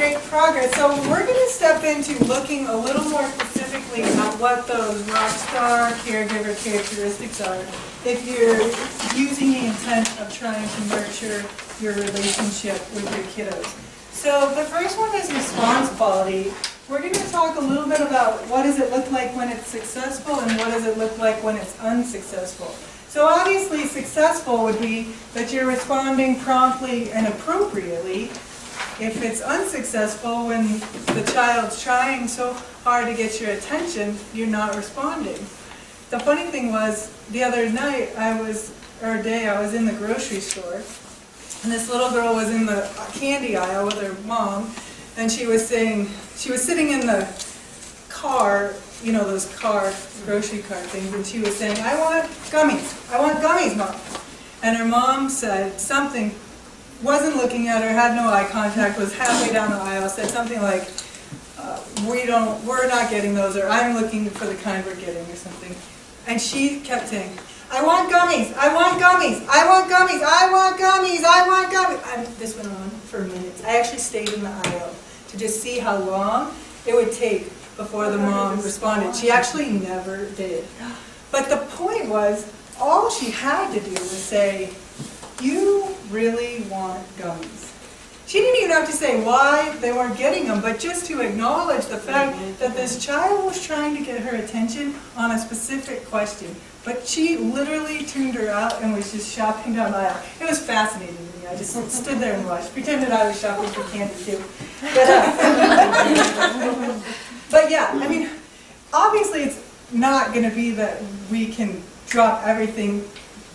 great progress. So we're going to step into looking a little more specifically at what those rock star caregiver characteristics are if you're using the intent of trying to nurture your relationship with your kiddos. So the first one is response quality. We're going to talk a little bit about what does it look like when it's successful and what does it look like when it's unsuccessful. So obviously successful would be that you're responding promptly and appropriately. If it's unsuccessful when the child's trying so hard to get your attention, you're not responding. The funny thing was, the other night I was, or day, I was in the grocery store and this little girl was in the candy aisle with her mom, and she was saying, she was sitting in the car, you know, those car, grocery cart things, and she was saying, I want gummies. I want gummies, Mom. And her mom said something, wasn't looking at her, had no eye contact, was halfway down the aisle, said something like, uh, we don't, we're not getting those, or I'm looking for the kind we're getting, or something. And she kept saying, I want gummies. I want gummies. I want gummies. I want gummies. I want gummies. And this went on for minutes. I actually stayed in the aisle to just see how long it would take before the mom responded. She actually never did. But the point was, all she had to do was say, you really want gummies. She didn't even have to say why they weren't getting them, but just to acknowledge the fact that this child was trying to get her attention on a specific question. But she literally tuned her out and was just shopping down the aisle. It was fascinating to me. I just stood there and watched, pretended I was shopping for candy too. But, uh, but yeah, I mean, obviously it's not going to be that we can drop everything,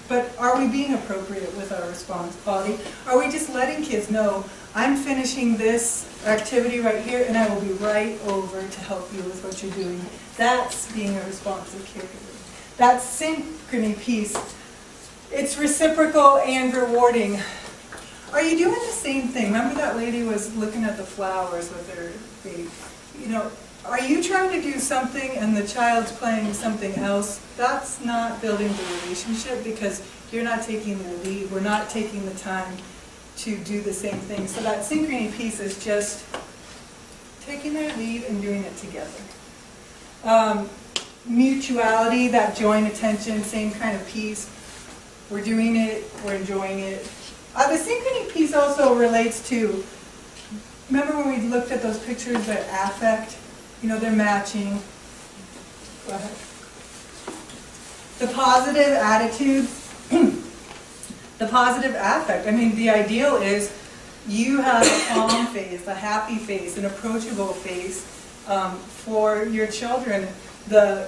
but are we being appropriate with our response? Are we just letting kids know, I'm finishing this activity right here and I will be right over to help you with what you're doing. That's being a responsive caregiver that synchrony piece, it's reciprocal and rewarding. Are you doing the same thing? Remember that lady was looking at the flowers with her baby. You know, are you trying to do something and the child's playing something else? That's not building the relationship because you're not taking the lead. We're not taking the time to do the same thing. So that synchrony piece is just taking their lead and doing it together. Um, mutuality, that joint attention, same kind of piece. We're doing it, we're enjoying it. Uh, the synchrony piece also relates to, remember when we looked at those pictures that affect, you know, they're matching. Go ahead. The positive attitude, the positive affect. I mean, the ideal is you have a calm face, a happy face, an approachable face um, for your children the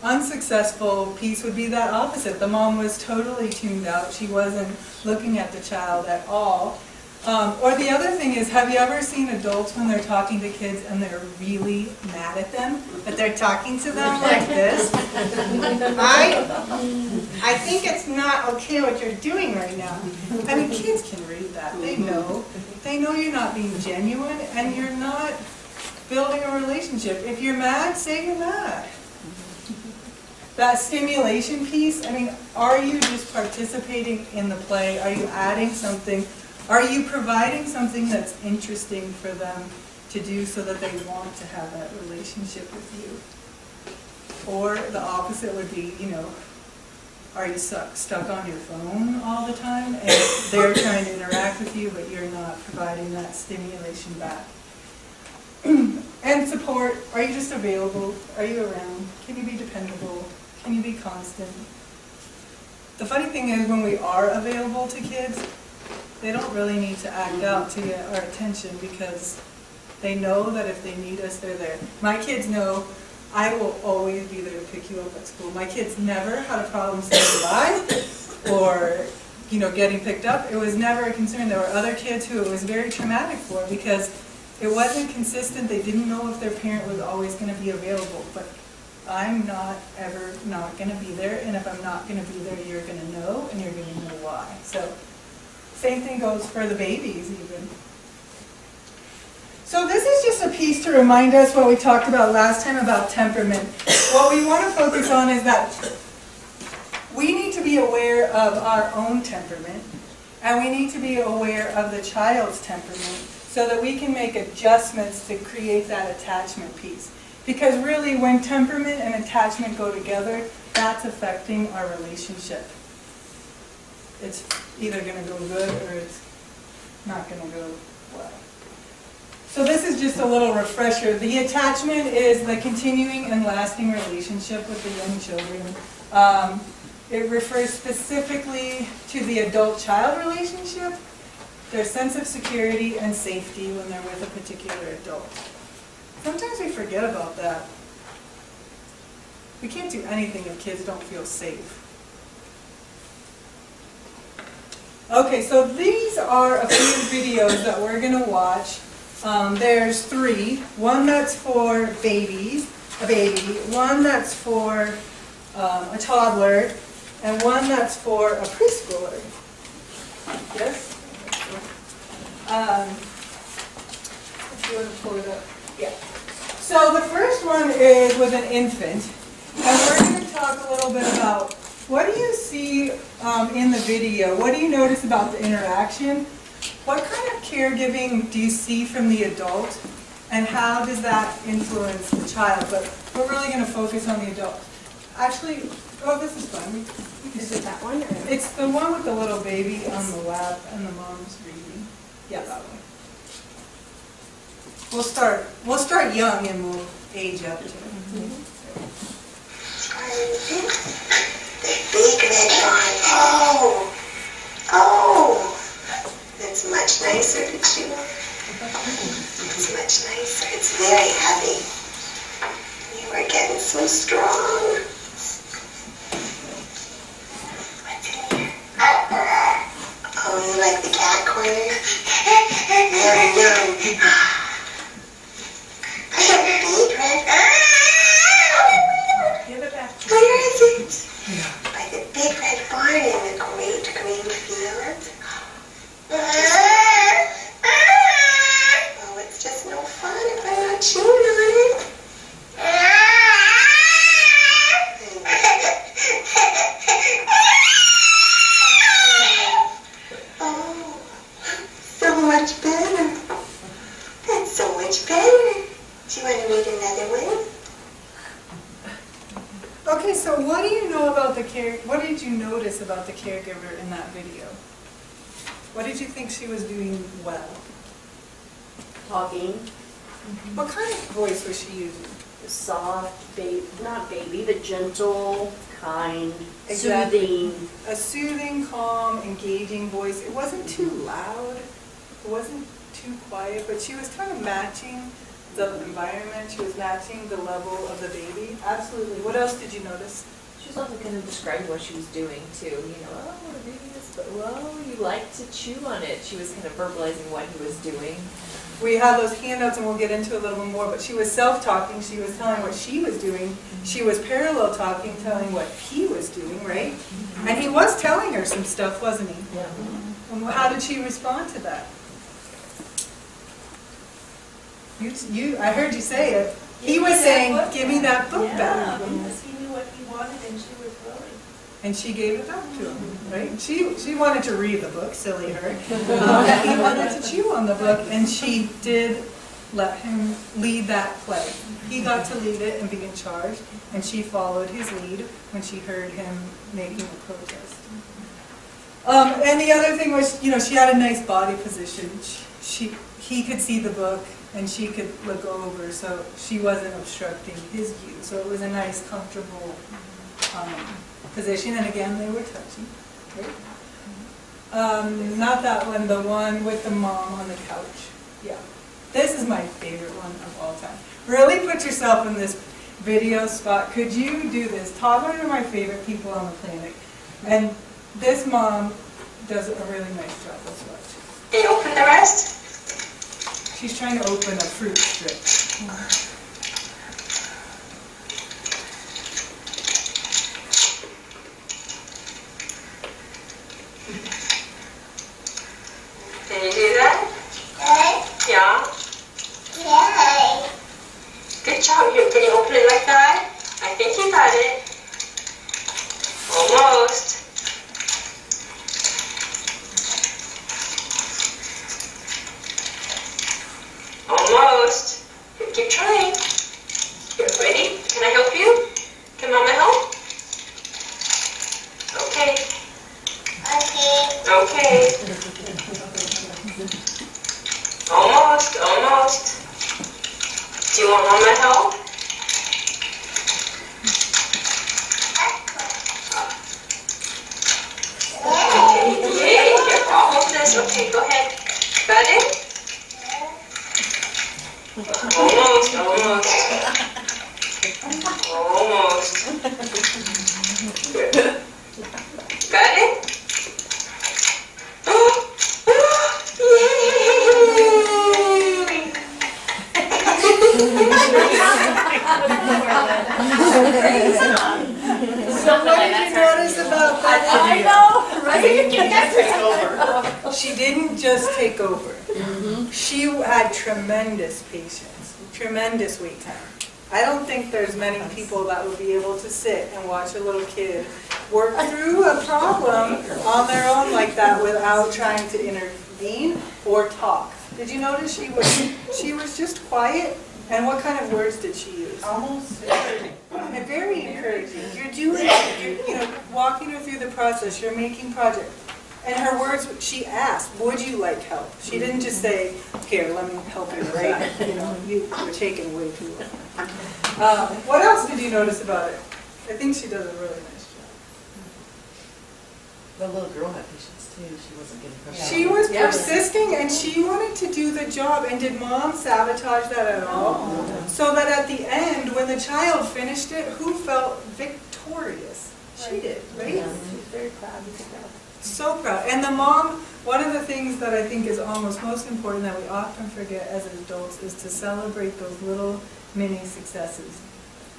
unsuccessful piece would be that opposite. The mom was totally tuned out. She wasn't looking at the child at all. Um, or the other thing is, have you ever seen adults when they're talking to kids and they're really mad at them? But they're talking to them like this? I, I think it's not okay what you're doing right now. I mean, kids can read that. They know. They know you're not being genuine and you're not building a relationship. If you're mad, say you're mad. That stimulation piece, I mean, are you just participating in the play? Are you adding something? Are you providing something that's interesting for them to do so that they want to have that relationship with you? Or the opposite would be, you know, are you stuck, stuck on your phone all the time and they're trying to interact with you but you're not providing that stimulation back? and support, are you just available? Are you around? Can you be dependable? Can you be constant? The funny thing is when we are available to kids, they don't really need to act out to get our attention because they know that if they need us, they're there. My kids know I will always be there to pick you up at school. My kids never had a problem saying goodbye or you know, getting picked up. It was never a concern. There were other kids who it was very traumatic for because it wasn't consistent. They didn't know if their parent was always going to be available. But I'm not ever not going to be there. And if I'm not going to be there, you're going to know, and you're going to know why. So same thing goes for the babies even. So this is just a piece to remind us what we talked about last time about temperament. What we want to focus on is that we need to be aware of our own temperament, and we need to be aware of the child's temperament so that we can make adjustments to create that attachment piece. Because really, when temperament and attachment go together, that's affecting our relationship. It's either going to go good or it's not going to go well. So this is just a little refresher. The attachment is the continuing and lasting relationship with the young children. Um, it refers specifically to the adult-child relationship, their sense of security and safety when they're with a particular adult. Sometimes we forget about that. We can't do anything if kids don't feel safe. Okay, so these are a few videos that we're going to watch. Um, there's three. One that's for babies, a baby. One that's for um, a toddler, and one that's for a preschooler. Yes? Um, if you want to pull it up. Yeah. So the first one is with an infant, and we're going to talk a little bit about what do you see um, in the video? What do you notice about the interaction? What kind of caregiving do you see from the adult? And how does that influence the child? But we're really going to focus on the adult. Actually, oh, this is fun. We, we is it that one? Or? It's the one with the little baby on the lap and the mom's reading. Yeah, that one. We'll start. We'll start young and we'll age up to. Mm -hmm. Big red barn. Oh, oh. It's much nicer to chew. It's much nicer. It's very heavy. You are getting so strong. What's in here? Oh, you like the cat corner? Oh, yum, yum. Big red. Give it back. Where is it? By the big red barn in the great green field. Oh, it's just no fun if I'm not chewing on it. Oh, so much better. That's so much better. Do you want to read another one? Okay, so what do you know about the care? What did you notice about the caregiver in that video? What did you think she was doing well? Talking. Mm -hmm. What kind of voice was she using? Soft, baby, not baby, but gentle, kind, exactly. soothing. A soothing, calm, engaging voice. It wasn't too loud. It wasn't too quiet, but she was kind of matching the environment. She was matching the level of the baby. Absolutely. What else did you notice? She was also kind of describing what she was doing too. You know, oh, what a baby is, but well, you like to chew on it. She was kind of verbalizing what he was doing. We have those handouts, and we'll get into a little bit more. But she was self-talking. She was telling what she was doing. She was parallel talking, telling what he was doing, right? And he was telling her some stuff, wasn't he? Yeah. And how did she respond to that? You, you, I heard you say it. He was saying, "Give me that book yeah, back." because he knew what he wanted, and she was. And she gave it back to him, right? She she wanted to read the book, silly her. Um, he wanted to chew on the book, and she did let him lead that play. He got to lead it and be in charge, and she followed his lead when she heard him making a protest. Um, and the other thing was, you know, she had a nice body position. She he could see the book and she could look over, so she wasn't obstructing his view. So it was a nice, comfortable um, position, and again, they were touching. Right? Mm-hmm. Um, not that one, the one with the mom on the couch. Yeah. This is my favorite one of all time. Really put yourself in this video spot. Could you do this? Toddlers are my favorite people on the planet. Mm-hmm. And this mom does a really nice job. Let's watch. They open the rest? She's trying to open a fruit strip. Mm-hmm. Can you do that? Yeah. Good job. You, can you open it like that? I think you got it. Almost. almost. Keep trying. Here, ready? Can I help you? Can Mama help? Okay. Okay. Almost, almost. Do you want Mama help? Okay, yay, you're almost this. Okay, go ahead. Got it? Almost, almost. Almost. Got it? So what did you notice about that I know, right? She didn't just take over. She had tremendous patience, tremendous wait time. I don't think there's many people that would be able to sit and watch a little kid work through a problem on their own like that without trying to intervene or talk. Did you notice she was, she was just quiet? And what kind of words did she use? Almost. And very encouraging. You're doing, you're, you know, walking her through the process, you're making project. And her words, she asked, would you like help? She didn't just say, here, let me help you with that. You know, you were taking way too long. Um, What else did you notice about it? I think she does a really nice job. The little girl had patience too, she wasn't getting frustrated. She was Yeah. persisting and she wanted to do the job. And did mom sabotage that at all? So that at the end, when the child finished it, who felt victorious? She did, right? Yeah. She's very proud of the girl. So proud. And the mom, one of the things that I think is almost most important that we often forget as adults is to celebrate those little mini successes.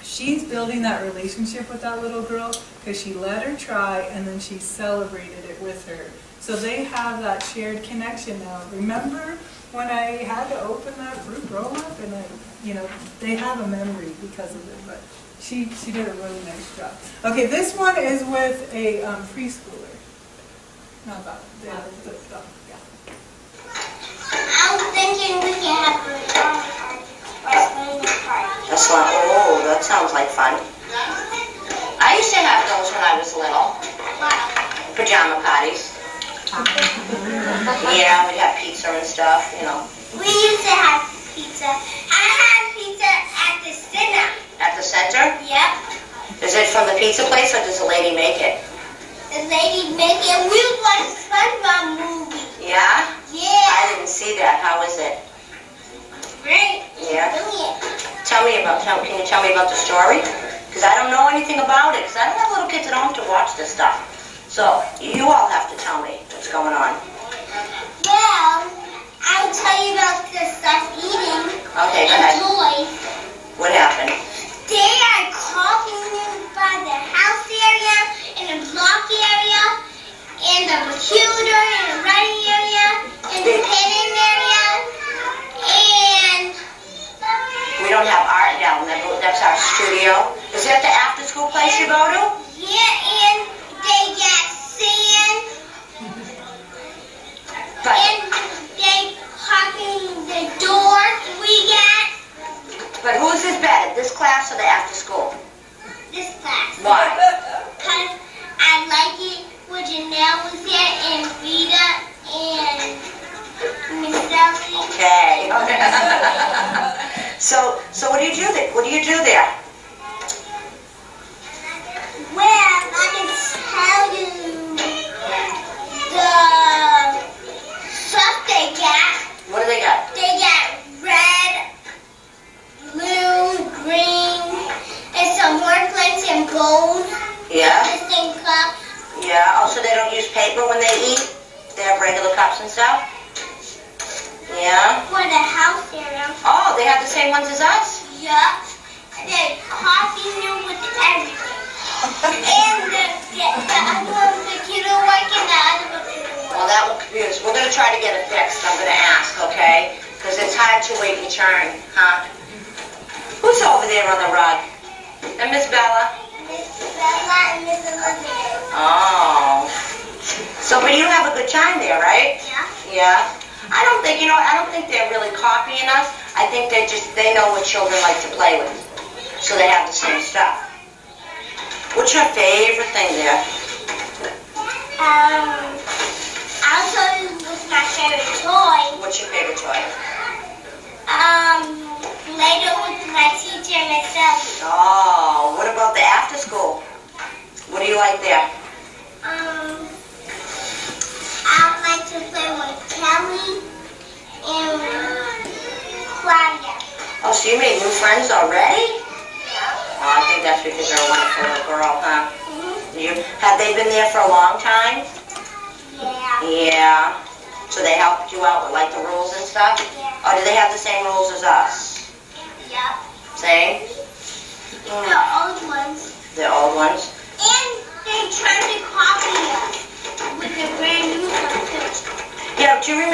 She's building that relationship with that little girl because she let her try and then she celebrated it with her. So they have that shared connection now. Remember when I had to open that fruit roll up and I, you know, they have a memory because of it, but she, she did a really nice job. Okay, this one is with a um, preschooler. Not that, the, the, the, yeah. I was thinking we could have a party or swimming party. That's not, oh, that sounds like fun. I used to have those when I was little, pajama parties. Yeah, we'd have pizza and stuff, you know, We used to have pizza. I had pizza at the center. at the center. Yep. Is it from the pizza place or does the lady make it? Lady making. We watched a SpongeBob movie. Yeah? Yeah. I didn't see that. How is it? Great. Yeah? Brilliant. Tell me about, tell, can you tell me about the story? Because I don't know anything about it, because I don't have little kids at home to watch this stuff. So, you all have to tell me what's going on. Well, I'll tell you about the stuff eating Okay, go ahead. toys. What happened? They are copying by the house area, in the block area, in the computer, in the writing area, in the penning area, and We don't have art down there, but that's our studio. Is that the after-school place you go to? yeah, and they get sand, But, and they copying the doors we get but whose is better, this class or the after-school? This class. Why? Cause I like it when Janelle was there, and Rita, and Miss Ellie. Okay. So, so what do you do there? What do you do there?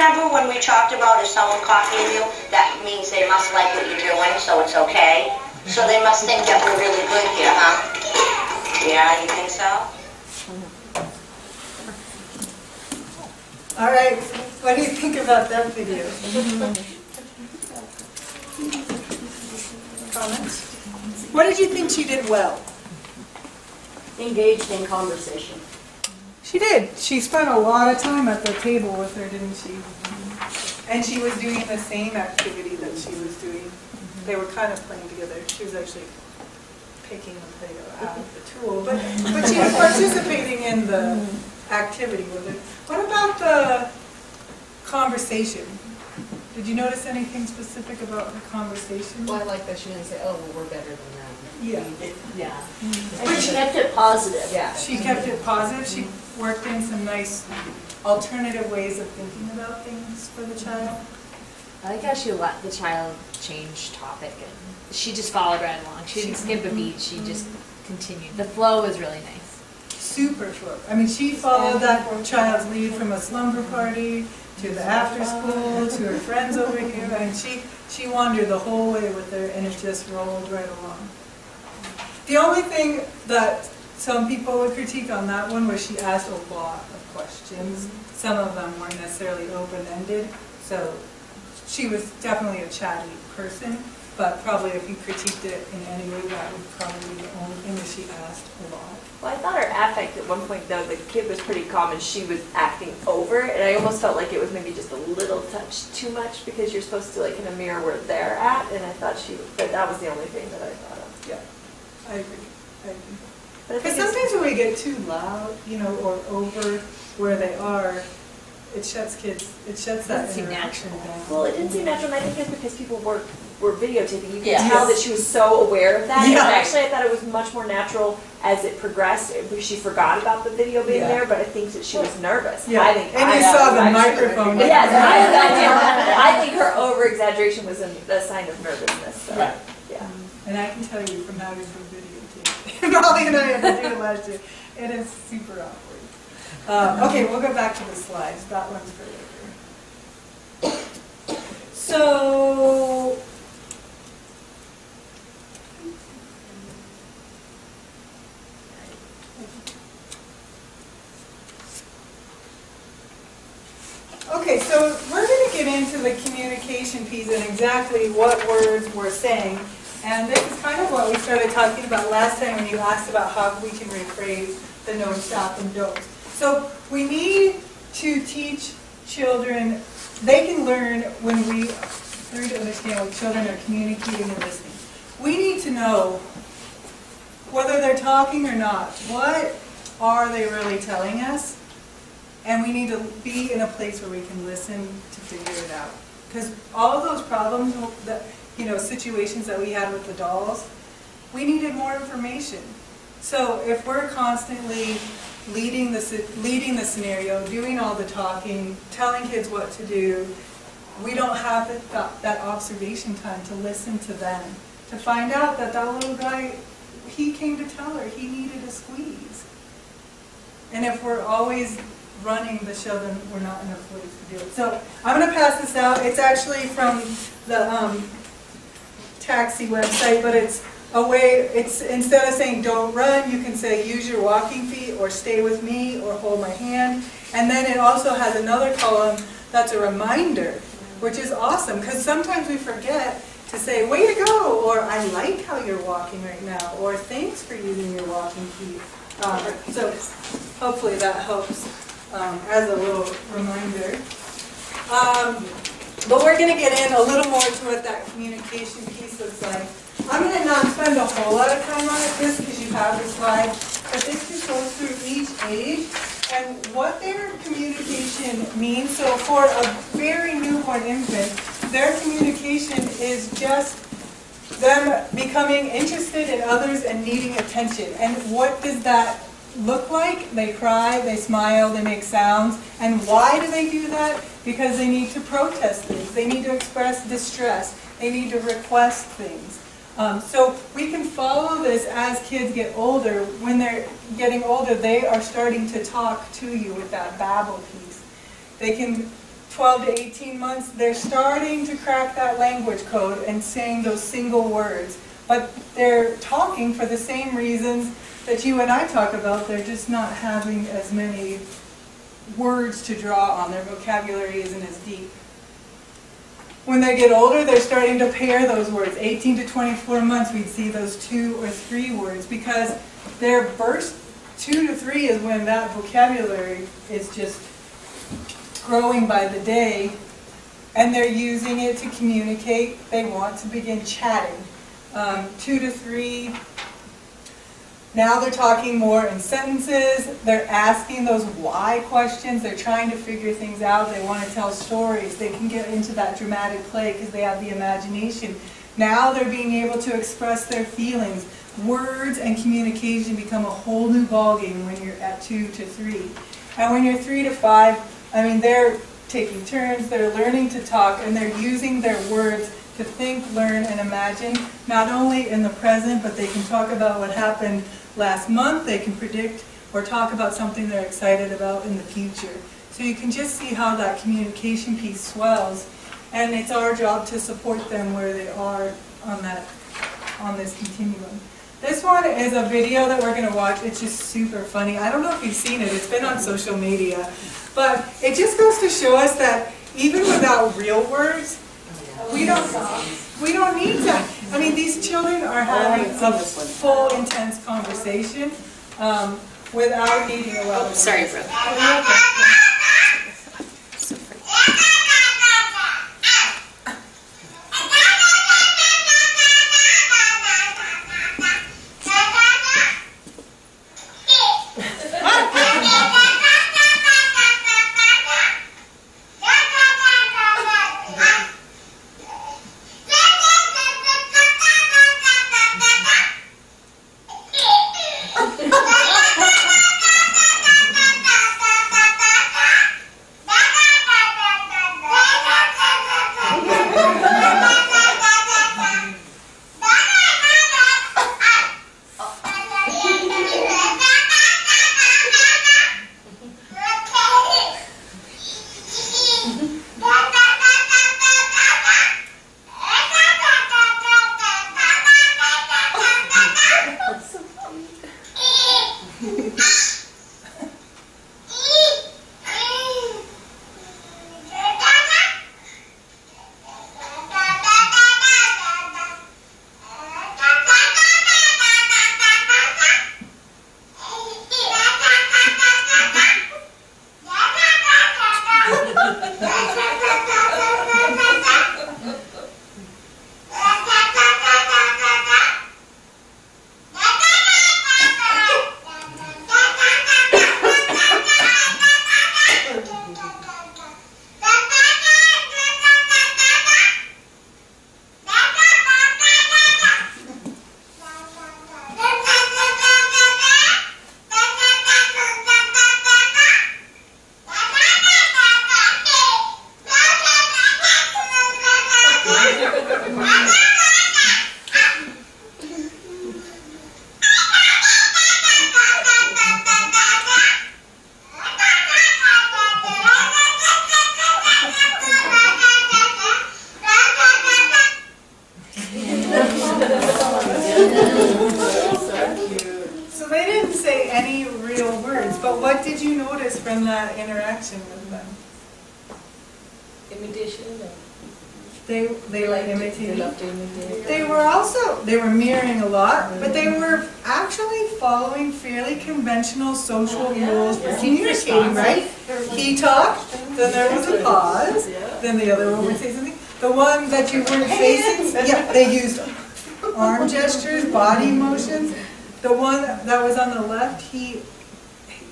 Remember when we talked about if someone copying you, that means they must like what you're doing, so it's okay? So they must think that we're really good here, huh? Yeah, you think so? All right, what do you think about that video? Comments? What did you think she did well? Engaged in conversation. She did. She spent a lot of time at the table with her, didn't she? And she was doing the same activity that she was doing. Mm-hmm. They were kind of playing together. She was actually picking the Play-Doh out of the tool, but, but she was participating in the activity with it. What about the conversation? Did you notice anything specific about her conversation? Well, I like that she didn't say, oh, well, we're better than them. Yeah. Yeah. Mm-hmm. And she kept it positive. Yeah. She kept it positive. She worked in some nice alternative ways of thinking about things for the child. I like how she let the child change topic and she just followed right along. She didn't skip a mm-hmm. beat, she just mm-hmm. continued. The flow was really nice. super slow. I mean, she followed that child's lead from a slumber party to the after school to her friends over here, and she she wandered the whole way with her, and it just rolled right along. The only thing that some people would critique on that one was she asked a lot of questions. Mm-hmm. Some of them weren't necessarily open-ended, so she was definitely a chatty person, but probably if you critiqued it in any way, that would probably be the only thing that she asked a lot. Well, I thought her affect at one point though, the kid was pretty calm and she was acting over, and I almost felt like it was maybe just a little touch too much because you're supposed to like in a mirror where they're at, and I thought she, but that was the only thing that I thought of. Yeah, I agree, I agree. But Because sometimes when we get too loud, you know, or over where they are, it shuts kids, it shuts that Doesn't seem interaction natural. down. Well, it didn't seem natural, and I think it's because people were, were videotaping. You Yeah. could tell that she was so aware of that. And Yeah. actually, I thought it was much more natural as it progressed. It- She forgot about the video being Yeah. there, but I think that she was nervous. Yeah, I think and I- you saw the I'm sure- microphone. Yes, I, I, I think her over exaggeration was a, a sign of nervousness. So, Right. yeah. And I can tell you from having the videotape, Molly and I had to do it last year, it is super awkward. Uh, okay, we'll go back to the slides, that one's for later. So, Okay, so we're going to get into the communication piece and exactly what words we're saying. And this is kind of what we started talking about last time when you asked about how we can rephrase the no, stop, and don't. So we need to teach children, they can learn when we learn to understand what children are communicating and listening. We need to know whether they're talking or not. What are they really telling us? And we need to be in a place where we can listen to figure it out. Because all of those problems, that, you know, situations that we had with the dolls, we needed more information. So if we're constantly leading the, leading the scenario, doing all the talking, telling kids what to do, we don't have that, that observation time to listen to them, to find out that that little guy, he came to tell her he needed a squeeze. And if we're always running the show, then we're not enough ways to do it. So I'm going to pass this out. It's actually from the um, TACSEI website, but it's a way, it's instead of saying don't run, you can say use your walking feet or stay with me or hold my hand. And then it also has another column that's a reminder, which is awesome because sometimes we forget to say, way to go, or I like how you're walking right now, or thanks for using your walking feet. Um, so hopefully that helps um, as a little reminder. Um, but we're going to get in a little more to what that communication piece looks like. I'm going to not spend a whole lot of time on it just because you have the slide, but this just goes through each age and what their communication means. So for a very newborn infant, their communication is just them becoming interested in others and needing attention. And what does that look like? They cry, they smile, they make sounds. And why do they do that? Because they need to protest things. They need to express distress. They need to request things. Um, so we can follow this as kids get older. When they're getting older, they are starting to talk to you with that babble piece. They can, 12 to 18 months, they're starting to crack that language code and saying those single words. But they're talking for the same reasons that you and I talk about. They're just not having as many words to draw on. Their vocabulary isn't as deep. When they get older, they're starting to pair those words. 18 to 24 months, we'd see those two or three words because their burst, two to three is when that vocabulary is just growing by the day and they're using it to communicate. They want to begin chatting. Um, two to three, now they're talking more in sentences. They're asking those why questions. They're trying to figure things out. They want to tell stories. They can get into that dramatic play because they have the imagination. Now they're being able to express their feelings. Words and communication become a whole new ballgame when you're at two to three. And when you're three to five, I mean, they're taking turns, they're learning to talk, and they're using their words to think, learn, and imagine, not only in the present, but they can talk about what happened last month, they can predict or talk about something they're excited about in the future. So you can just see how that communication piece swells, and it's our job to support them where they are on that, on this continuum. This one is a video that we're going to watch. It's just super funny. I don't know if you've seen it. It's been on social media. But it just goes to show us that even without real words, we don't, we don't need to. I mean, these children are having a full, intense conversation um, without needing a lot of. Sorry, brother. From that interaction with them? Imitation They, they were They imitating. love to imitate. They were also, they were mirroring a lot, but they mm-hmm. were actually following fairly conventional social rules for communicating, right? He talked, then there was a pause, then the other one would say something. The one that you weren't facing, yeah, they used arm gestures, body motions. The one that was on the left, he,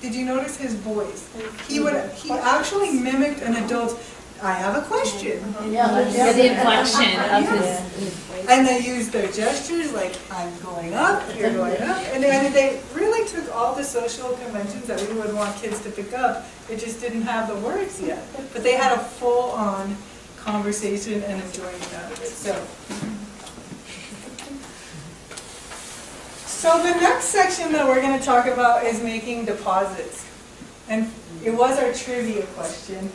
did you notice his voice? He would, he actually mimicked an adult, I have a question. Yeah, the inflection of his. And they used their gestures, like, I'm going up, you're going up. And then they really took all the social conventions that we would want kids to pick up. It just didn't have the words yet. But they had a full-on conversation and enjoyment out of it, so. So the next section that we're gonna talk about is making deposits. And it was our trivia question.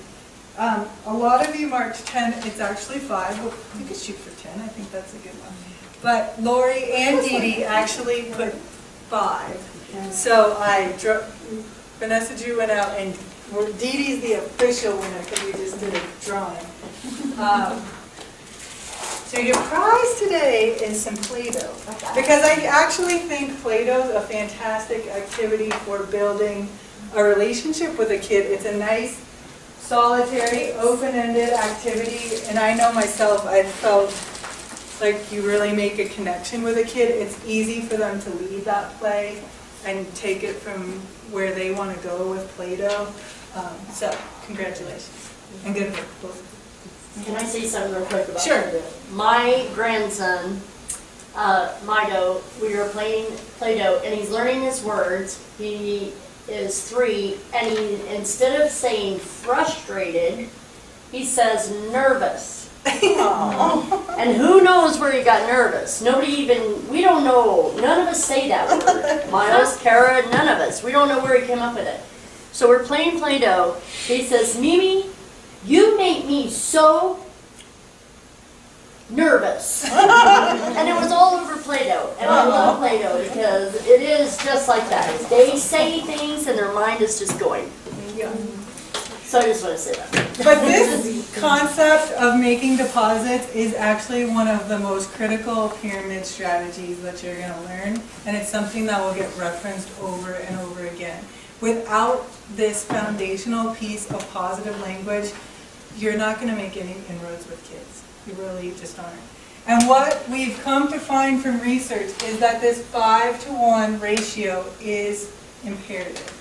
Um, a lot of you marked ten, it's actually five, Well, you could shoot for ten, I think that's a good one. But Lori and Dee Dee actually put five. So I Vanessa Drew went out and, Dee Dee's the official winner because we just did a drawing. Um, So your prize today is some Play-Doh. Because I actually think Play-Doh is a fantastic activity for building a relationship with a kid. It's a nice, solitary, open-ended activity, and I know myself, I felt like you really make a connection with a kid. It's easy for them to lead that play and take it from where they want to go with Play-Doh. Um, So, congratulations, and good work, both. Can I say something real quick about Sure. Play-Doh? My grandson, uh, Mido, we were playing Play-Doh, and he's learning his words. He is three, and he, instead of saying frustrated, he says nervous. And who knows where he got nervous? Nobody even, we don't know, none of us say that word. Miles, Kara, none of us. We don't know where he came up with it. So we're playing Play-Doh. He says, Mimi, you make me so nervous. and it was all over Play-Doh. And I love uh-huh. Play-Doh because it is just like that. They say things and their mind is just going. Yeah. So I just want to say that. But this concept of making deposits is actually one of the most critical pyramid strategies that you're gonna learn, and it's something that will get referenced over and over again. Without this foundational piece of positive language, you're not gonna make any inroads with kids. You really just aren't. And what we've come to find from research is that this five to one ratio is imperative.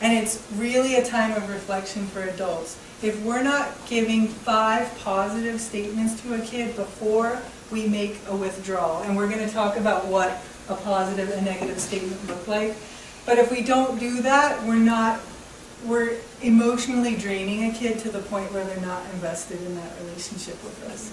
And it's really a time of reflection for adults. If we're not giving five positive statements to a kid before we make a withdrawal, and we're gonna talk about what a positive and negative statement look like, but if we don't do that, we're not, we're emotionally draining a kid to the point where they're not invested in that relationship with us.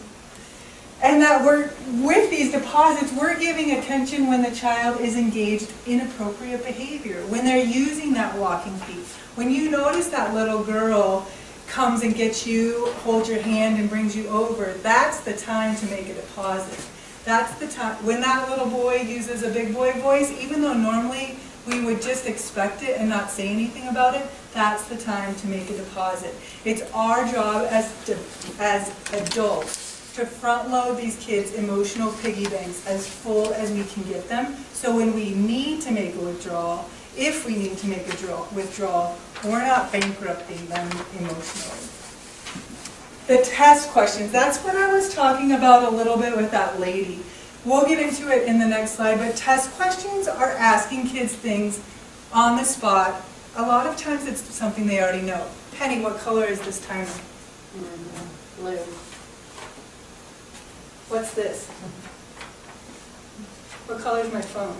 And that we're, with these deposits, we're giving attention when the child is engaged in appropriate behavior, when they're using that walking feet. When you notice that little girl comes and gets you, holds your hand and brings you over, that's the time to make a deposit. That's the time, when that little boy uses a big boy voice, even though normally we would just expect it and not say anything about it, that's the time to make a deposit. It's our job as, as adults to front load these kids' emotional piggy banks as full as we can get them. So when we need to make a withdrawal, if we need to make a draw, withdrawal, we're not bankrupting them emotionally. The test questions, that's what I was talking about a little bit with that lady. We'll get into it in the next slide, but test questions are asking kids things on the spot. A lot of times it's something they already know. Penny, what color is this timer? Mm-hmm. Blue. What's this? What color is my phone?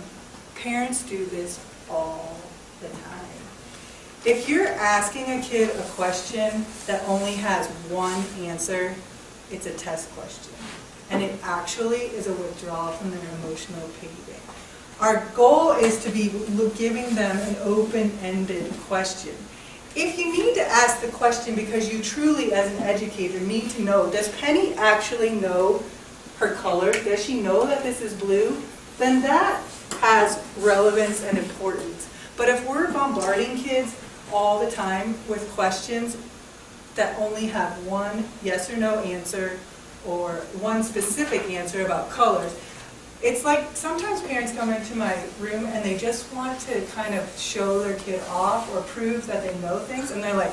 Parents do this all the time. If you're asking a kid a question that only has one answer, it's a test question. And it actually is a withdrawal from their emotional piggy bank. Our goal is to be giving them an open-ended question. If you need to ask the question because you truly, as an educator, need to know, does Penny actually know her color? Does she know that this is blue? Then that has relevance and importance. But if we're bombarding kids all the time with questions that only have one yes or no answer, or one specific answer about colors. It's like sometimes parents come into my room and they just want to kind of show their kid off or prove that they know things, and they're like,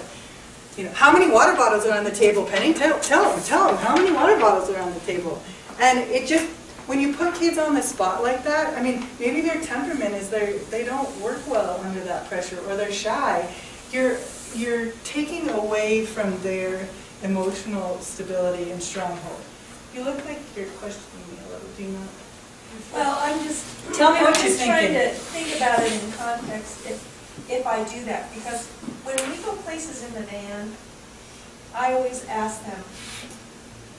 you know, how many water bottles are on the table, Penny? Tell, tell them, tell them, how many water bottles are on the table? And it just, when you put kids on the spot like that, I mean, maybe their temperament is they they don't work well under that pressure, or they're shy. You're, you're taking away from their emotional stability and stronghold. You look like you're questioning me a little, do you not? Well, I'm just. Tell me what I'm you're just trying thinking. to think about it in context, if, if I do that, because when we go places in the van, I always ask them,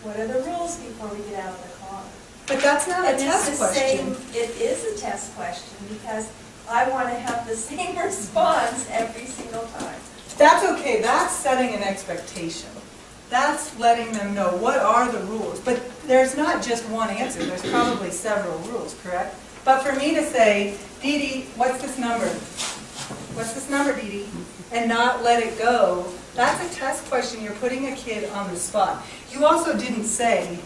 what are the rules before we get out of the car? But that's not a And it's test the question. same- It is a test question, because I want to have the same response every single time. That's okay, that's setting an expectation. That's letting them know what are the rules. But there's not just one answer, there's probably several rules, correct? But for me to say, Dee Dee, what's this number? What's this number, Dee Dee? And not let it go, that's a test question, you're putting a kid on the spot. You also didn't say,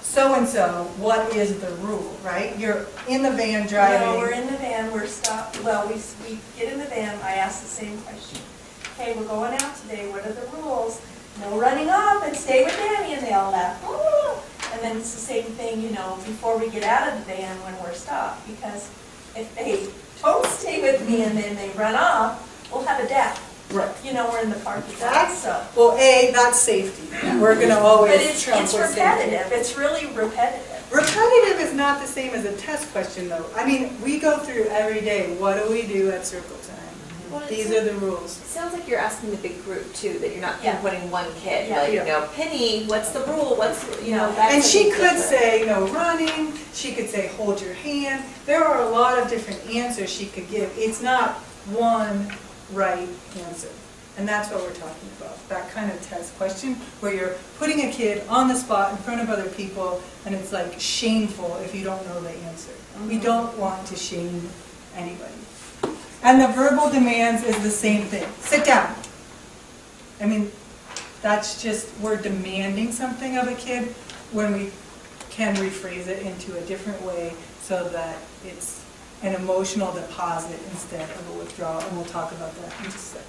so-and-so, what is the rule, right? You're in the van driving. No, we're in the van, we're stopped, well, we, we get in the van, I ask the same question. Okay, we're going out today, what are the rules? No running off and stay with Danny, and they all laugh. "Oh." And then it's the same thing, you know, before we get out of the van when we're stopped, because if they don't stay with me and then they run off, we'll have a death. Right. You know, we're in the park lot, That's, so. well, A, that's safety. We're gonna But always it's, trump it's with safety. repetitive, it's really repetitive. Repetitive is not the same as a test question, though. I mean, we go through every day, what do we do at circle time? It These are the rules. It sounds like you're asking the big group too, that you're not Yeah. pinpointing one kid. Yeah. Like, Yeah. you know, Penny, what's the rule? What's, you know, that's. And she could difference. say, no running, she could say, hold your hand. There are a lot of different answers she could give. It's not one right answer. And that's what we're talking about, that kind of test question, where you're putting a kid on the spot in front of other people, and it's like shameful if you don't know the answer. We mm-hmm. don't want to shame anybody. And the verbal demands is the same thing. Sit down. I mean, that's just, we're demanding something of a kid when we can rephrase it into a different way so that it's an emotional deposit instead of a withdrawal, and we'll talk about that in just a second.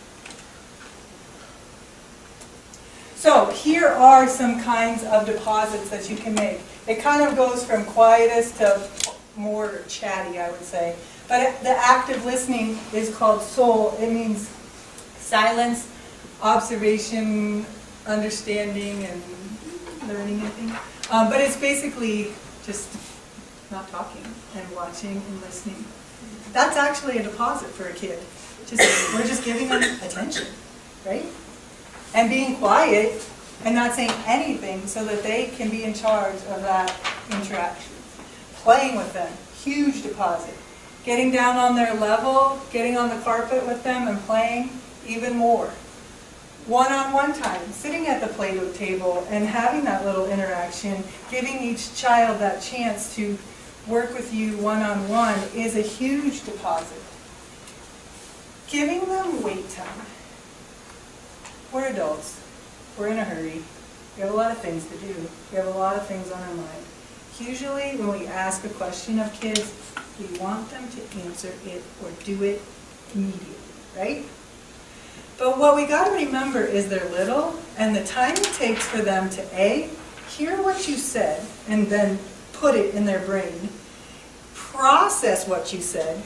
So here are some kinds of deposits that you can make. It kind of goes from quietest to more chatty, I would say. But the active listening is called soul. It means silence, observation, understanding, and learning, think. Um, but it's basically just not talking and watching and listening. That's actually a deposit for a kid. Just, we're just giving them attention, right? And being quiet and not saying anything so that they can be in charge of that interaction. Playing with them, huge deposit. Getting down on their level, getting on the carpet with them and playing, even more. One-on-one time, sitting at the Play-Doh table and having that little interaction, giving each child that chance to work with you one-on-one is a huge deposit. Giving them wait time. We're adults. We're in a hurry. We have a lot of things to do. We have a lot of things on our mind. Usually, when we ask a question of kids, we want them to answer it or do it immediately, right? But what we got to remember is they're little, and the time it takes for them to A, hear what you said, and then put it in their brain, process what you said,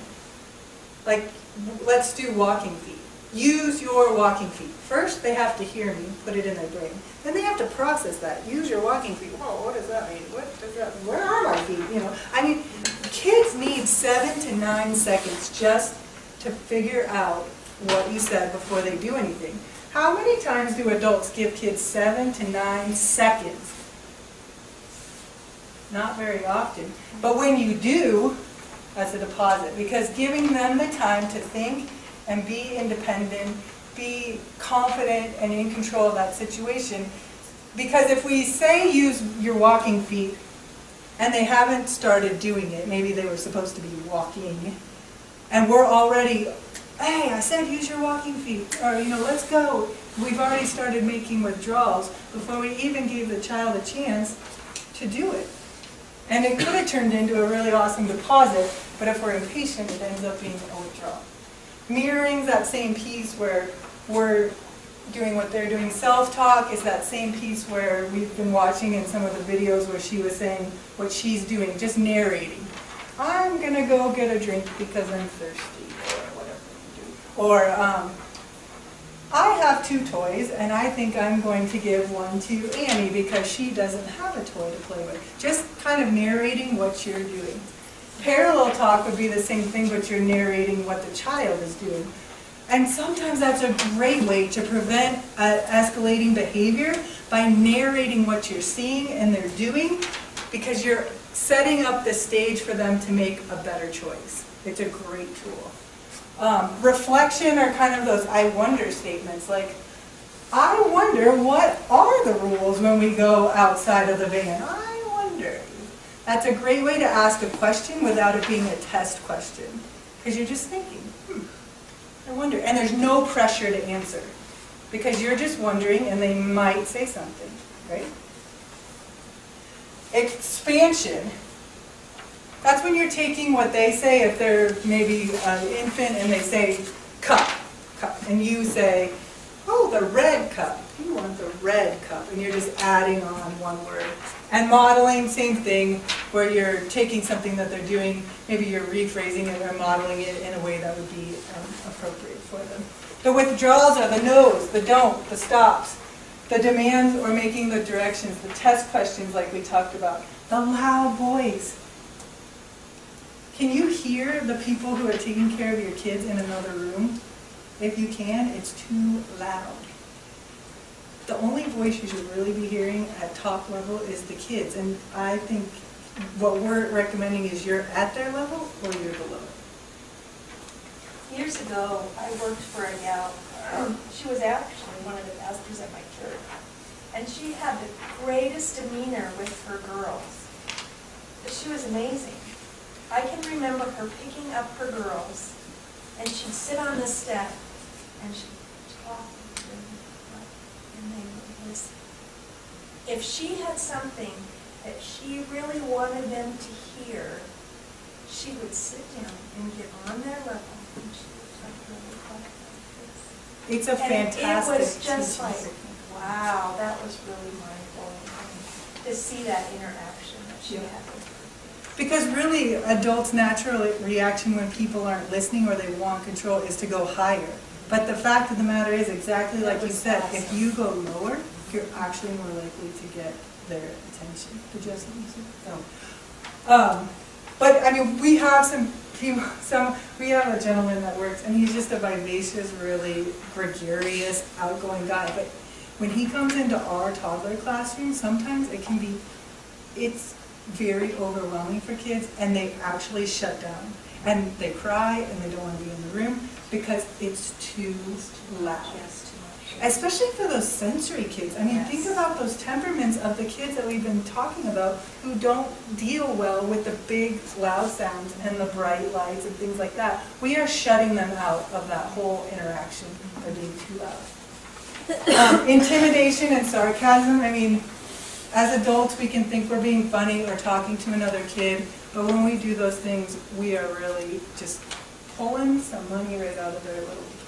like, let's do walking feet. Use your walking feet. First, they have to hear me, put it in their brain. Then they have to process that. Use your walking feet. Whoa, what does that mean? What does that mean? Where are my feet? You know, I mean, kids need seven to nine seconds just to figure out what you said before they do anything. How many times do adults give kids seven to nine seconds? Not very often. But when you do, that's a deposit, because giving them the time to think and be independent, be confident and in control of that situation. Because if we say use your walking feet, and they haven't started doing it, maybe they were supposed to be walking, and we're already, hey, I said use your walking feet, or, you know, let's go. We've already started making withdrawals before we even gave the child a chance. to do it. And it could have turned into a really awesome deposit, but if we're impatient, it ends up being a withdrawal. Mirroring that same piece where we're doing what they're doing. Self-talk is that same piece where we've been watching in some of the videos where she was saying what she's doing, just narrating. I'm gonna go get a drink because I'm thirsty, or whatever you do. Or, um, I have two toys, and I think I'm going to give one to Annie because she doesn't have a toy to play with. Just kind of narrating what you're doing. Parallel talk would be the same thing, but you're narrating what the child is doing. And sometimes that's a great way to prevent uh, escalating behavior by narrating what you're seeing and they're doing because you're setting up the stage for them to make a better choice. It's a great tool. Um, reflection are kind of those I wonder statements like, I wonder what are the rules when we go outside of the van? I wonder. That's a great way to ask a question without it being a test question because you're just thinking. I wonder. And there's no pressure to answer because you're just wondering and they might say something, right? Expansion. That's when you're taking what they say, if they're maybe an infant and they say cup, cup, and you say, oh, the red cup. You want the red cup, and you're just adding on one word. And modeling, same thing, where you're taking something that they're doing, maybe you're rephrasing it or modeling it in a way that would be um, appropriate for them. The withdrawals are the no's, the don't, the stops, the demands or making the directions, the test questions like we talked about, the loud voice. Can you hear the people who are taking care of your kids in another room? If you can, it's too loud. The only voice you should really be hearing at top level is the kids. And I think what we're recommending is you're at their level or you're below. Years ago, I worked for a gal, um, she was actually one of the pastors at my church, and she had the greatest demeanor with her girls. She was amazing. I can remember her picking up her girls, and she'd sit on the step, and she'd talk If she had something that she really wanted them to hear, she would sit down and get on their level, and she would talk really quiet like this. It's a And fantastic it was just like, wow, that was really mind-blowing, to see that interaction that she had with her. Because really, adults' natural reaction when people aren't listening or they want control is to go higher. But the fact of the matter is, exactly That like you said, if you go lower, you're actually more likely to get their attention. Did you have something? No. Um, but, I mean, we have some people, some, we have a gentleman that works, and he's just a vivacious, really gregarious, outgoing guy. But when he comes into our toddler classroom, sometimes it can be, it's very overwhelming for kids, and they actually shut down. And they cry, and they don't want to be in the room, because it's too loud. Especially for those sensory kids. I mean, think about those temperaments of the kids that we've been talking about who don't deal well with the big loud sounds and the bright lights and things like that. We are shutting them out of that whole interaction by being too loud. Um, intimidation and sarcasm, I mean, as adults, we can think we're being funny or talking to another kid, but when we do those things, we are really just pulling some money right out of their little deposit.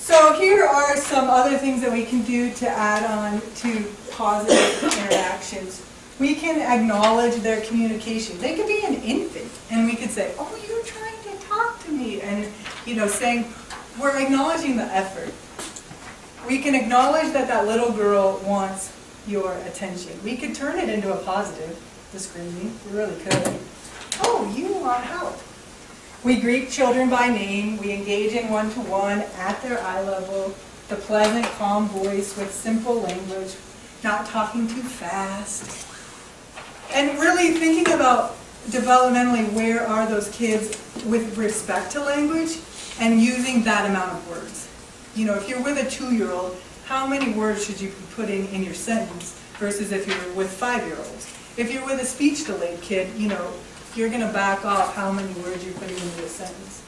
So here are some other things that we can do to add on to positive interactions. We can acknowledge their communication. They could be an infant, and we could say, "Oh, you're trying to talk to me," and you know, saying we're acknowledging the effort. We can acknowledge that that little girl wants your attention. We could turn it into a positive, the screaming, we really could. Oh, you want help. We greet children by name, we engage in one-to-one at their eye level, the pleasant, calm voice with simple language, not talking too fast. And really thinking about developmentally, where are those kids with respect to language and using that amount of words. You know, if you're with a two-year-old, how many words should you be putting in your sentence versus if you're with five-year-olds? If you're with a speech-delayed kid, you know, you're gonna back off how many words you're putting into a sentence.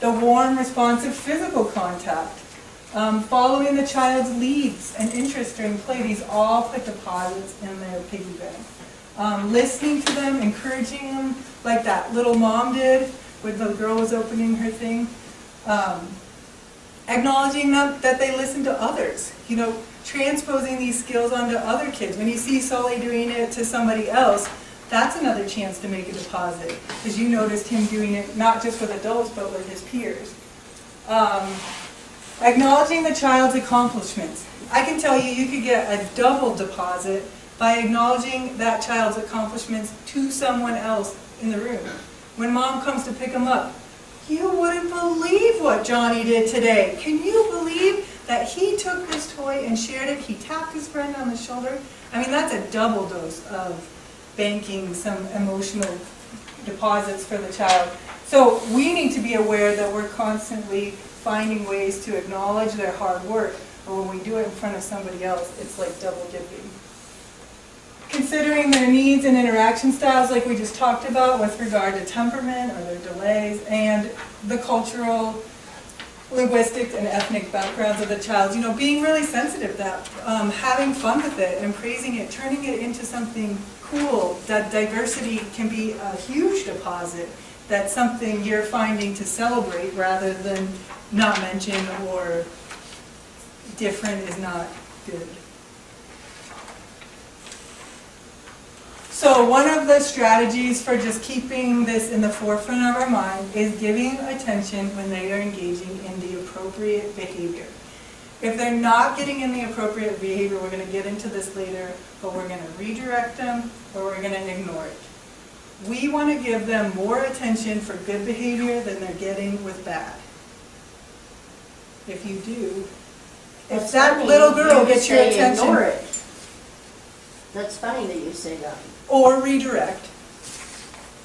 The warm, responsive physical contact. Um, following the child's leads and interest during play, these all put deposits in their piggy bank. Um, listening to them, encouraging them, like that little mom did when the girl was opening her thing. Um, acknowledging them, that they listen to others. You know, transposing these skills onto other kids. When you see Sully doing it to somebody else, that's another chance to make a deposit because you noticed him doing it not just with adults but with his peers. Um, acknowledging the child's accomplishments. I can tell you, you could get a double deposit by acknowledging that child's accomplishments to someone else in the room. When mom comes to pick him up, you wouldn't believe what Johnny did today. Can you believe that he took this toy and shared it? He tapped his friend on the shoulder. I mean, that's a double dose of banking some emotional deposits for the child. So we need to be aware that we're constantly finding ways to acknowledge their hard work, but when we do it in front of somebody else, it's like double dipping. Considering their needs and interaction styles, like we just talked about, with regard to temperament or their delays, and the cultural, linguistic, and ethnic backgrounds of the child, you know, being really sensitive, that um, having fun with it and praising it, turning it into something cool, that diversity can be a huge deposit, that's something you're finding to celebrate rather than not mention or different is not good. So one of the strategies for just keeping this in the forefront of our mind is giving attention when they are engaging in the appropriate behavior. If they're not getting in the appropriate behavior, we're going to get into this later, but we're going to redirect them or we're going to ignore it. We want to give them more attention for good behavior than they're getting with bad. If you do, if that funny, little girl you gets your attention, Ignore it. That's funny that you say that. or redirect.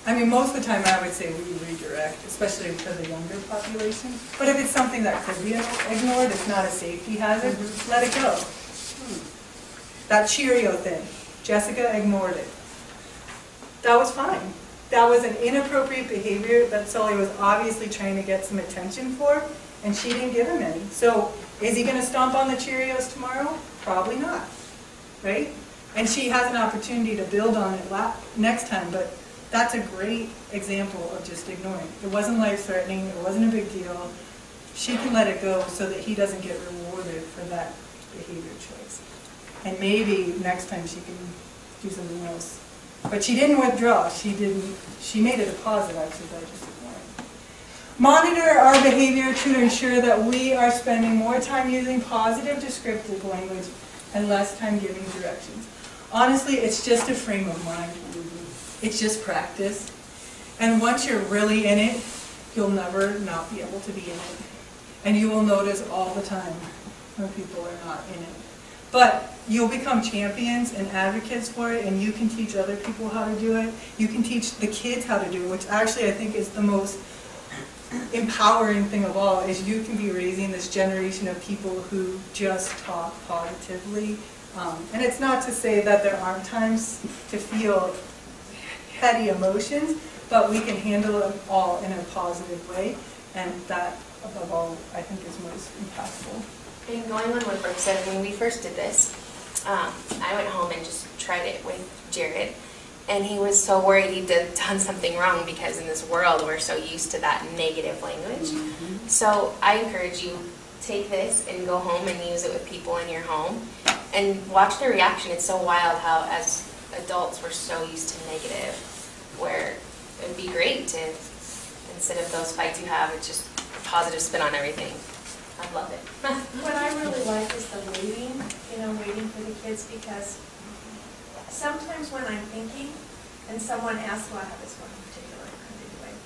I mean, most of the time I would say we redirect, especially for the younger population. But if it's something that could be ignored, it's not a safety hazard, mm-hmm. let it go. Hmm. That Cheerio thing, Jessica ignored it. That was fine. That was an inappropriate behavior that Sully was obviously trying to get some attention for, and she didn't give him any. So is he gonna stomp on the Cheerios tomorrow? Probably not, right? And she has an opportunity to build on it la- next time, but that's a great example of just ignoring. It wasn't life-threatening, it wasn't a big deal. She can let it go so that he doesn't get rewarded for that behavior choice. And maybe next time she can do something else. But she didn't withdraw, she didn't, she made it a deposit actually by just ignoring. Monitor our behavior to ensure that we are spending more time using positive descriptive language and less time giving directions. Honestly, it's just a frame of mind. It's just practice. And once you're really in it, you'll never not be able to be in it. And you will notice all the time when people are not in it. But you'll become champions and advocates for it, and you can teach other people how to do it. You can teach the kids how to do it, which actually I think is the most empowering thing of all, is you can be raising this generation of people who just talk positively. Um, and it's not to say that there aren't times to feel heady emotions, but we can handle them all in a positive way, and that, above all, I think is most impactful. And going on what Brooke said, when we first did this, um, I went home and just tried it with Jared. And he was so worried he'd done something wrong because in this world we're so used to that negative language. So I encourage you, take this and go home and use it with people in your home and watch their reaction. It's so wild how as adults we're so used to negative would be great to, instead of those fights you have, it's just a positive spin on everything. I love it. What I really like is the waiting, you know, waiting for the kids because sometimes when I'm thinking and someone asks, well, I have this one in particular, I of it,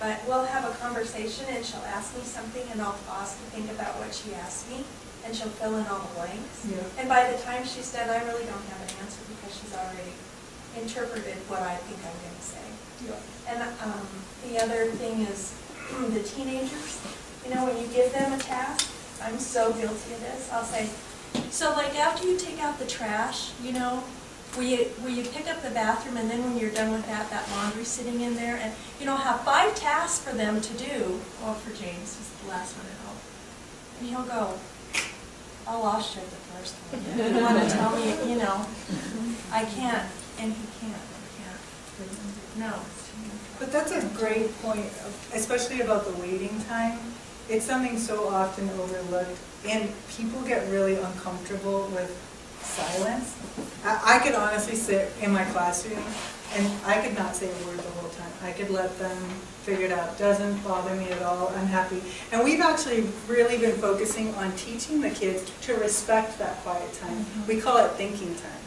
but we'll have a conversation and she'll ask me something and I'll pause to think about what she asked me and she'll fill in all the blanks. Yeah. And by the time she's done, I really don't have an answer because she's already interpreted what I think I'm going to say. And um, the other thing is the teenagers, you know, when you give them a task, I'm so guilty of this. I'll say, so like after you take out the trash, you know, will you, will you pick up the bathroom and then when you're done with that, that laundry sitting in there and, you know, have five tasks for them to do. Well, for James, he's the last one at home. And he'll go, I lost you at the first one. You wanna tell me, you know, I can't, and he can't. No. But that's a great point, especially about the waiting time. It's something so often overlooked, and people get really uncomfortable with silence. I, I could honestly sit in my classroom, and I could not say a word the whole time. I could let them figure it out, doesn't bother me at all, I'm happy. And we've actually really been focusing on teaching the kids to respect that quiet time. Mm-hmm. We call it thinking time.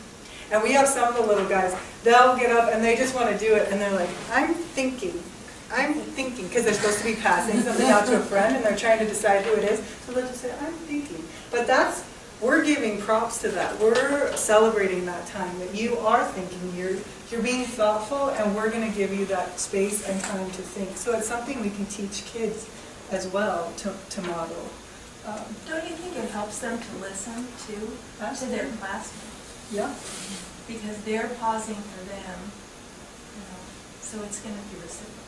And we have some of the little guys, they'll get up and they just want to do it, and they're like, I'm thinking, I'm thinking, because they're supposed to be passing something out to a friend, and they're trying to decide who it is, so they'll just say, I'm thinking. But that's, we're giving props to that, we're celebrating that time, that you are thinking, you're, you're being thoughtful, and we're going to give you that space and time to think. So it's something we can teach kids as well to, to model. Um, Don't you think it helps them to listen too, to their classmates? Yeah. Because they're pausing for them, you know, so it's gonna be reciprocal.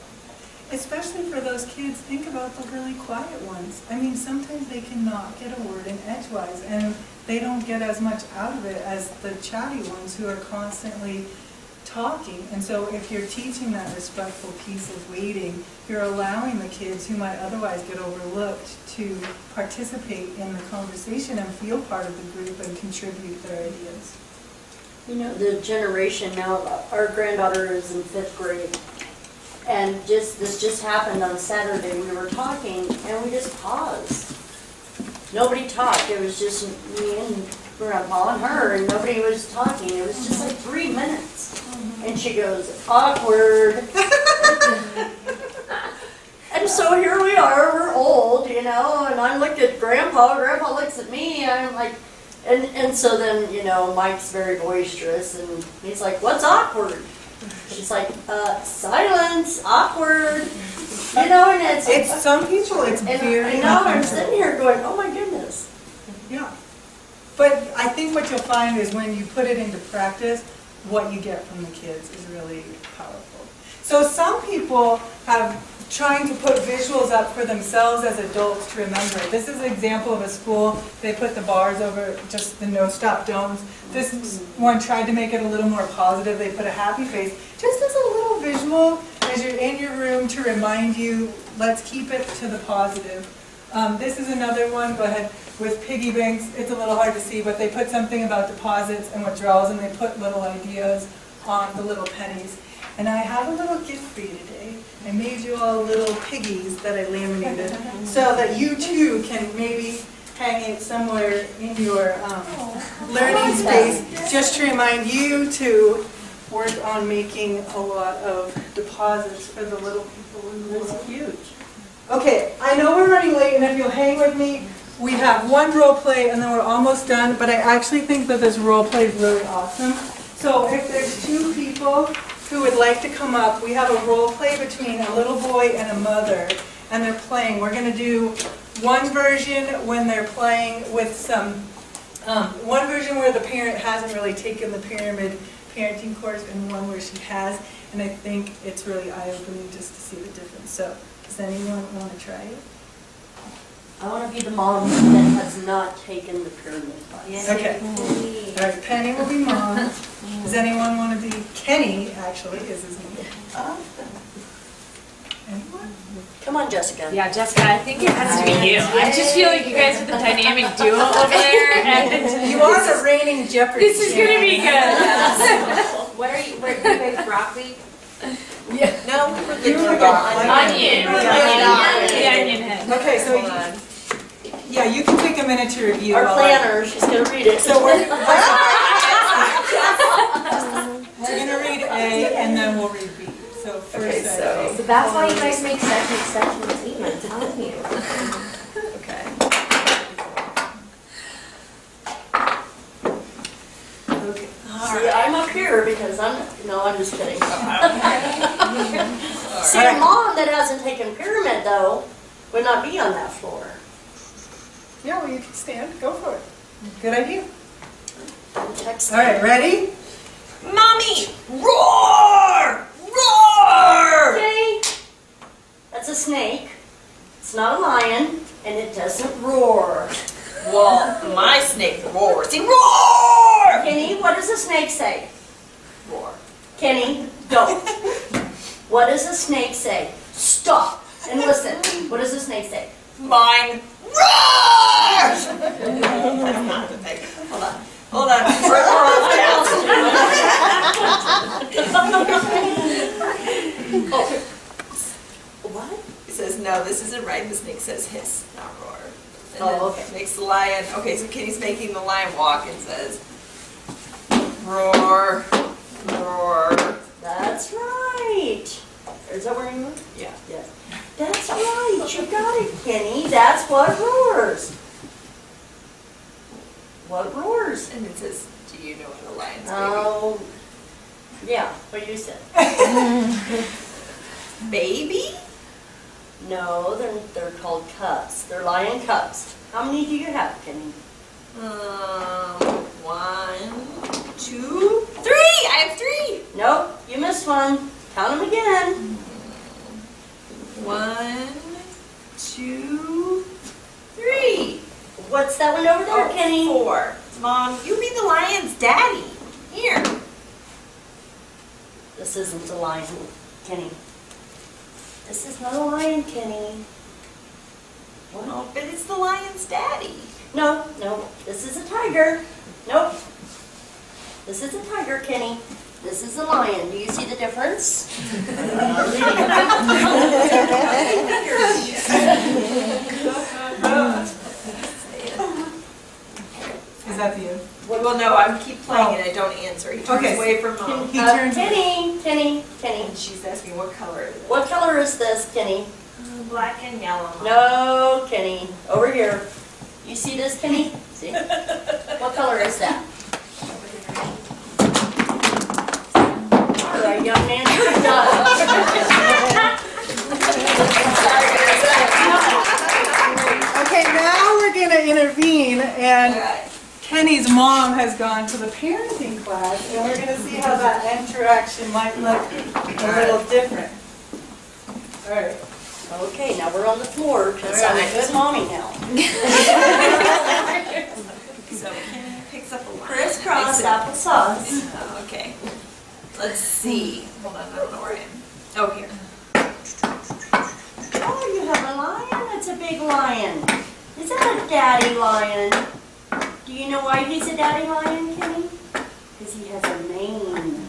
Especially for those kids, think about the really quiet ones. I mean, sometimes they cannot get a word in edgewise, and they don't get as much out of it as the chatty ones who are constantly talking. And so if you're teaching that respectful piece of waiting, you're allowing the kids who might otherwise get overlooked to participate in the conversation and feel part of the group and contribute their ideas. You know, the generation now, our granddaughter is in fifth grade. And just, this just happened on Saturday, we were talking and we just paused. Nobody talked, it was just me and grandpa and her and nobody was talking. It was just like three minutes. And she goes, awkward. And so here we are, we're old, you know, and I looked at grandpa, grandpa looks at me, and I'm like, and, and so then, you know, Mike's very boisterous, and he's like, what's awkward? She's like, uh, silence, awkward, you know, and it's. It's, some people, it's And very and now I'm sitting here going, oh my goodness. Yeah. But I think what you'll find is when you put it into practice, what you get from the kids is really powerful. So some people have trying to put visuals up for themselves as adults to remember. This is an example of a school, they put the bars over just the no-stop domes. This one tried to make it a little more positive, they put a happy face, just as a little visual as you're in your room to remind you, let's keep it to the positive. Um, this is another one, go ahead, with piggy banks, it's a little hard to see, but they put something about deposits and withdrawals, and they put little ideas on the little pennies. And I have a little gift for you today. I made you all little piggies that I laminated, so that you too can maybe hang it somewhere in your um, learning space, just to remind you to work on making a lot of deposits for the little people in world. huge. Okay, I know we're running late, and if you'll hang with me, we have one role play, and then we're almost done, but I actually think that this role play is really awesome. So if there's two people who would like to come up, we have a role play between a little boy and a mother, and they're playing. We're gonna do one version when they're playing with some, um, one version where the parent hasn't really taken the pyramid parenting course, and one where she has, and I think it's really eye-opening just to see the difference. So, does anyone want to try it? I want to be the mom that has not taken the pyramid class. Okay. All right, Penny will be mom. Does anyone want to be, Kenny, actually, is his name. Uh, anyone? Come on, Jessica. Yeah, Jessica, I think it has to be you. I just feel like you guys are the dynamic duo over there, and You are the reigning Jeopardy. this is gonna be good. What are you, what, you guys broccoli? Yeah. No, we were You looking were at. Onion. Onion. Onion head. Okay, so, yeah, you can take a minute to review. Our while I- planner, she's going to read it. So we're, we're gonna read A and then we'll read B. So Okay, first, so- A. So that's why you guys make such an exceptional team, I'm telling you. Okay. Okay. See, I'm up here because I'm, no, I'm just kidding. See, a mom that hasn't taken pyramid though, would not be on that you can stand. Go for it. Good idea. All right, ready? Mommy, roar! Roar! Okay. That's a snake. It's not a lion, and it doesn't roar. Well, my snake roars. He roar! Kenny, what does a snake say? Roar. Kenny, don't. what does a snake say? Stop and listen. What does a snake say? Mine Roar! That's not the thing. Hold on. Hold on. We're, we're off Oh. What? It says, no, this isn't right. The snake says hiss, not roar. And Oh, okay. Makes the lion, okay, so Kitty's making the lion walk and says, roar, roar. That's right. Is that where you were? Yeah. Yes. That's right. You got it, Kenny. That's what roars. What roars? And it says, do you know what a lion's Oh, yeah, what you said. baby? Baby? No, they're, they're called cubs. They're lion cubs. How many do you have, Kenny? Um, one, two, three! I have three! Nope, you missed one. Count them again. One, two, three. What's that one over there, Oh, Kenny? Four. Mom, you mean the lion's daddy. Here. This isn't a lion, Kenny. This is not a lion, Kenny. Oh, but it's the lion's daddy. No, no, this is a tiger. Nope. This is a tiger, Kenny. This is a lion. Do you see the difference? Is that you? end? Well, no, I keep playing and I don't answer. He turns Okay. away from mom. He Uh, turns. Kenny, Kenny, Kenny. And she's asking what color it is. What color is this, Kenny? Black and yellow. No, Kenny. Over here. You see this, Kenny? See? What color is that? All right, young man, you're done. Okay, now we're gonna intervene and Kenny's mom has gone to the parenting class and we're gonna see how that interaction might look a little different. All right. Okay, now we're on the floor, because I'm a good mommy now. So Kenny picks up a lion. Crisscross Makes it- applesauce. Oh, okay. Let's see. Hold on, I don't know where I am. Oh, here. Oh, you have a lion? It's a big lion. Is that a daddy lion? Do you know why he's a daddy lion, Kenny? Because he has a mane.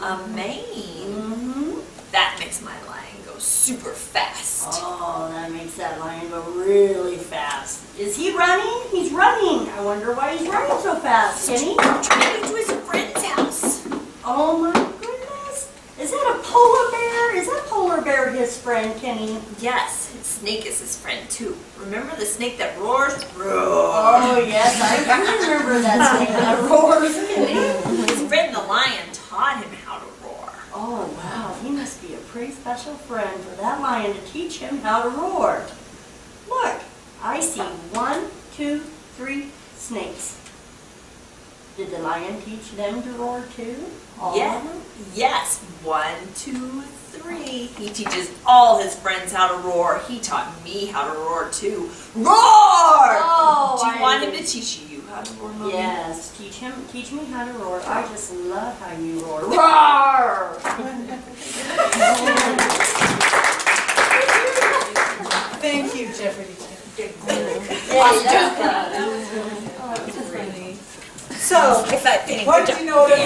A mane. Mm-hmm. That makes my lion go super fast. Oh, that makes that lion go really fast. Is he running? He's running. I wonder why he's running so fast, Kenny. Trying to his friend's house. Oh my goodness. Is that a polar bear? Is that polar bear his friend, Kenny? Yes, and Snake is his friend too. Remember the snake that roars? Roar. Oh, yes, I do remember that snake that roars, Kenny. His friend the lion taught him how to roar. Oh, wow, he must be a pretty special friend for that lion to teach him how to roar. Look, I see one, two, three snakes. Did the lion teach them to roar too? All Yeah. of them? Yes, one, two, three. He teaches all his friends how to roar. He taught me how to roar too. Roar! Oh, Do you I- want him to teach you how to roar, Mommy? Yes, teach him, teach me how to roar. I just love how you roar. Roar! Thank you, Jeopardy. Yay, that's good. So, If I what did you notice?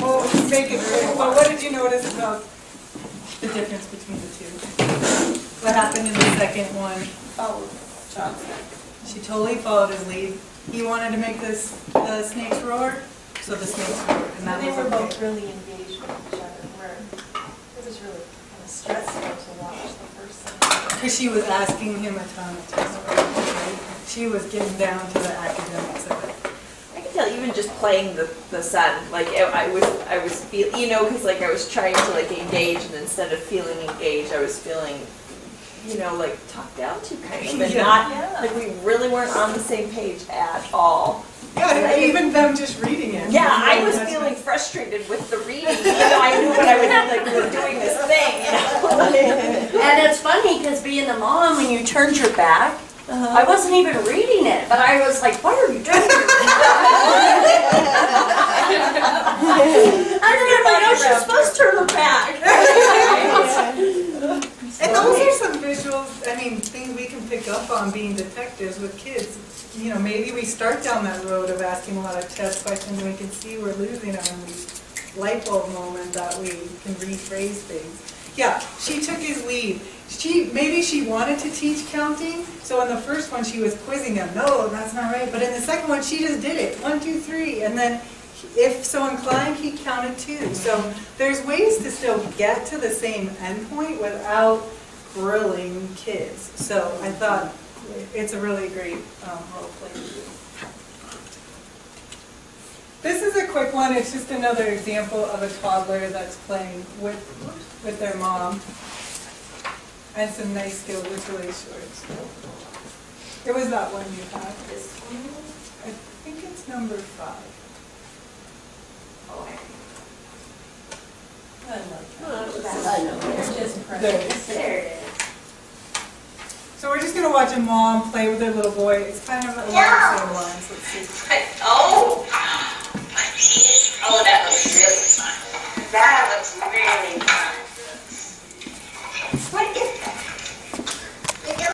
Oh, make it quick. Well, what did you notice about the difference between the two? What happened in the second one? Oh, Johnson. She totally followed his lead. He wanted to make this, the snakes roar, so the snakes roared, and that They was were both really engaged with each other, where it was really kind of stressful to watch the first time. Because she was asking him a ton of questions, right? She was getting down to the academics of it. I even just playing the, the son, like I I was, I was feel, you know, because like I was trying to like engage and instead of feeling engaged, I was feeling, you know, like talked down to kind of, and Yeah. not, like we really weren't on the same page at all. Yeah, and even them just reading it. Yeah, I was feeling frustrated with the reading, even though I knew what I was, like, we were doing this thing, you know? And it's funny, because being the mom, when you turned your back, uh-huh. I wasn't even reading it, but I was like, what are you doing? You're supposed to turn her back. And those are some visuals, I mean, things we can pick up on being detectives with kids. You know, maybe we start down that road of asking a lot of test questions and we can see we're losing and we light bulb moment that we can rephrase things. Yeah, she took his lead. She, maybe she wanted to teach counting, so in the first one, she was quizzing him, no, that's not right. But in the second one, she just did it, one, two, three, and then if so inclined, he counted two. So there's ways to still get to the same endpoint without grilling kids. So I thought it's a really great um, role play. This is a quick one. It's just another example of a toddler that's playing with with their mom. And some nice skills. It's really short. It was that one you had. This one. I think it's number five. Oh, I love that. I know. It's just There it perfect. is. There it is. So we're just going to watch a mom play with her little boy. It's kind of along yeah. the same lines. Let's see. But, oh, oh, that looks really fun. That looks really fun. What is that?